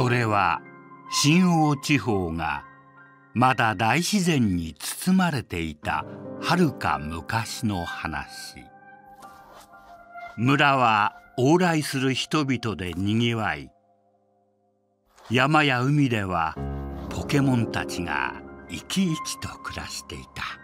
それは新王地方がまだ大自然に包まれていたはるか昔の話村は往来する人々でにぎわい山や海ではポケモンたちが生き生きと暮らしていた。